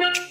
Bye.